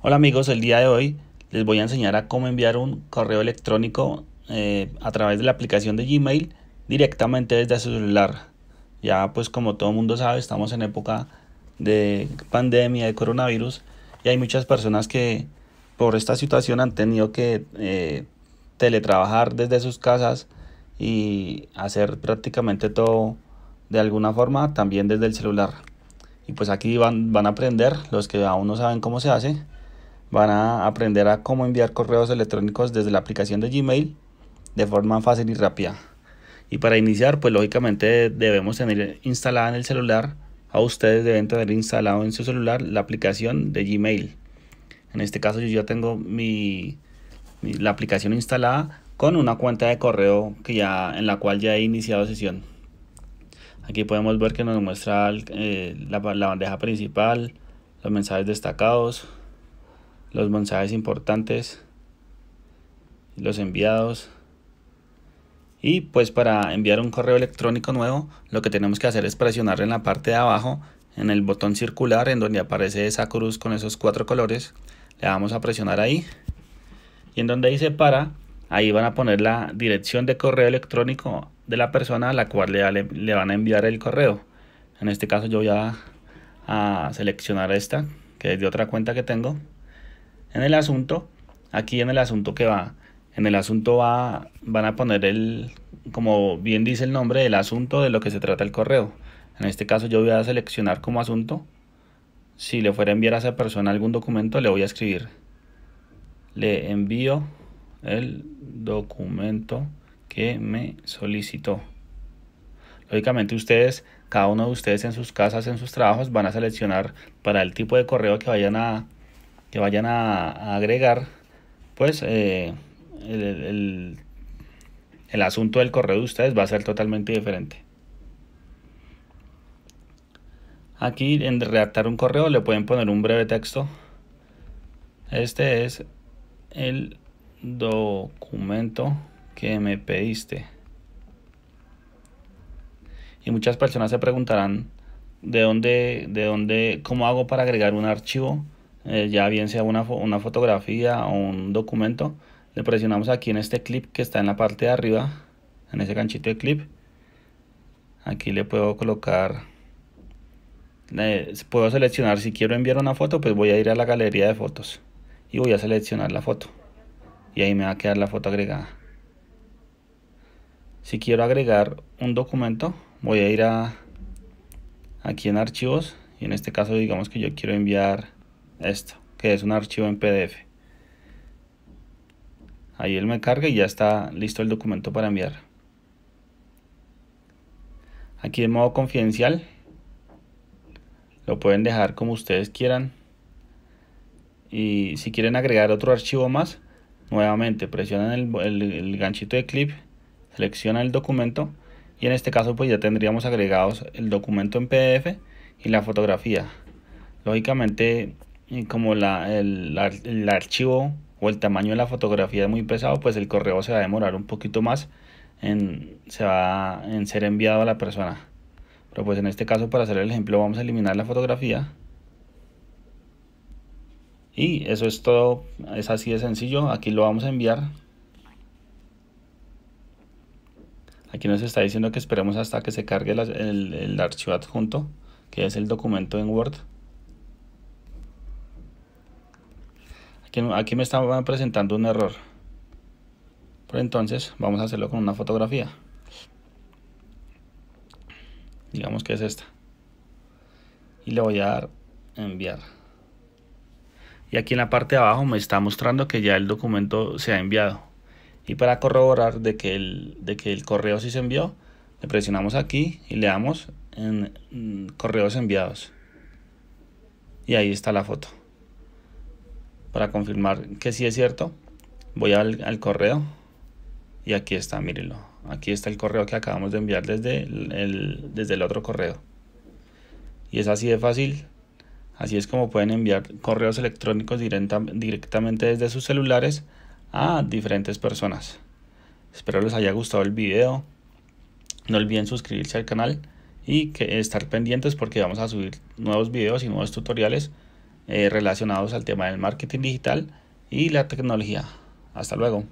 Hola amigos, el día de hoy les voy a enseñar a cómo enviar un correo electrónico eh, a través de la aplicación de Gmail directamente desde su celular. Ya pues como todo mundo sabe estamos en época de pandemia, de coronavirus y hay muchas personas que por esta situación han tenido que eh, teletrabajar desde sus casas y hacer prácticamente todo de alguna forma también desde el celular. Y pues aquí van, van a aprender, los que aún no saben cómo se hace, van a aprender a cómo enviar correos electrónicos desde la aplicación de Gmail de forma fácil y rápida. Y para iniciar, pues lógicamente debemos tener instalada en el celular, a ustedes deben tener instalado en su celular la aplicación de Gmail. En este caso yo ya tengo mi, la aplicación instalada con una cuenta de correo que ya, en la cual ya he iniciado sesión. Aquí podemos ver que nos muestra eh, la, la bandeja principal, los mensajes destacados, los mensajes importantes, los enviados. Y pues para enviar un correo electrónico nuevo, lo que tenemos que hacer es presionar en la parte de abajo, en el botón circular, en donde aparece esa cruz con esos cuatro colores. Le vamos a presionar ahí. Y en donde dice para, ahí van a poner la dirección de correo electrónico de la persona a la cual le, le, van a enviar el correo. En este caso yo voy a, a seleccionar esta, que es de otra cuenta que tengo en el asunto, aquí en el asunto que va, en el asunto va, van a poner el, como bien dice el nombre, el asunto de lo que se trata el correo. En este caso yo voy a seleccionar como asunto, si le fuera a enviar a esa persona algún documento, le voy a escribir, le envío el documento que me solicitó. Lógicamente ustedes, cada uno de ustedes en sus casas, en sus trabajos, van a seleccionar para el tipo de correo que vayan a, que vayan a, agregar, pues eh, el, el, asunto del correo de ustedes va a ser totalmente diferente. Aquí en redactar un correo le pueden poner un breve texto. Este es el documento que me pediste. Y muchas personas se preguntarán de dónde, de dónde, cómo hago para agregar un archivo eh, ya bien sea una, una fotografía o un documento, le presionamos aquí en este clip que está en la parte de arriba, en ese ganchito de clip. Aquí le puedo colocar, puedo seleccionar si quiero enviar una foto, pues voy a ir a la galería de fotos y voy a seleccionar la foto. Y ahí me va a quedar la foto agregada. Si quiero agregar un documento, voy a ir a aquí en archivos y en este caso digamos que yo quiero enviar esto, que es un archivo en PDF. Ahí él me carga y ya está listo el documento para enviar. Aquí en modo confidencial. Lo pueden dejar como ustedes quieran. Y si quieren agregar otro archivo más, nuevamente presionan el, el ganchito de clip, seleccionan el documento y en este caso pues ya tendríamos agregados el documento en PDF y la fotografía. Lógicamente como la, el, el, archivo o el tamaño de la fotografía es muy pesado, pues el correo se va a demorar un poquito más en, se va, en ser enviado a la persona. Pero pues en este caso, para hacer el ejemplo, vamos a eliminar la fotografía. Y eso es todo, es así de sencillo. Aquí lo vamos a enviar. Aquí nos está diciendo que esperemos hasta que se cargue el, el archivo adjunto, que es el documento en Word. Aquí, me estaba presentando un error. Pero entonces vamos a hacerlo con una fotografía. Digamos que es esta. Y le voy a dar enviar. Y aquí en la parte de abajo me está mostrando que ya el documento se ha enviado. Y para corroborar de que el, de que el correo sí se envió, le presionamos aquí y le damos en correos enviados. Y ahí está la foto para confirmar que sí es cierto, voy al, correo y aquí está, mírenlo. Aquí está el correo que acabamos de enviar desde el, desde el otro correo. Y es así de fácil. Así es como pueden enviar correos electrónicos directamente desde sus celulares a diferentes personas. Espero les haya gustado el video. No olviden suscribirse al canal y que estar pendientes porque vamos a subir nuevos videos y nuevos tutoriales eh, relacionados al tema del marketing digital y la tecnología. Hasta luego.